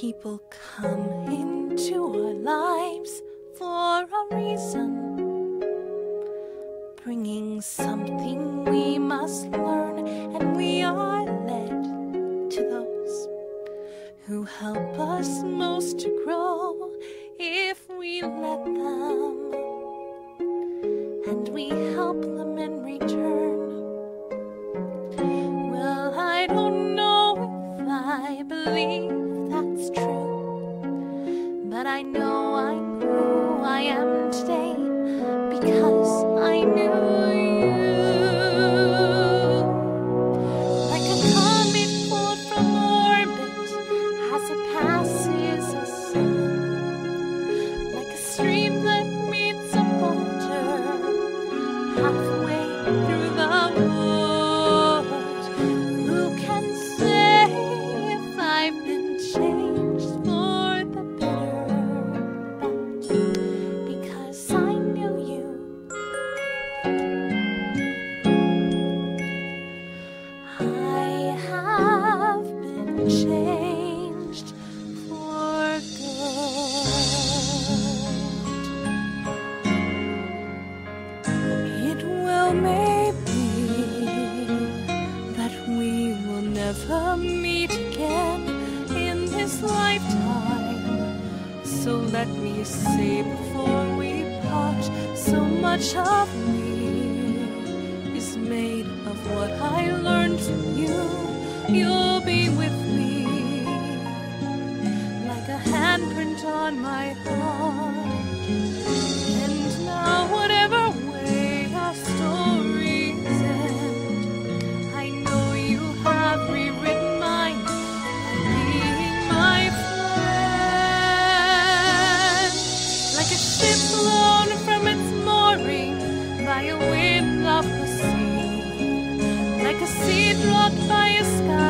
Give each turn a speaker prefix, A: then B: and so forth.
A: people come into our lives for a reason, bringing something we must learn, and we are led to those who help us most to grow if we let them. I know. let me say before we part so much of me is made of what I learned from you you'll be with me like a handprint on my heart and now what? seed dropped by a sky.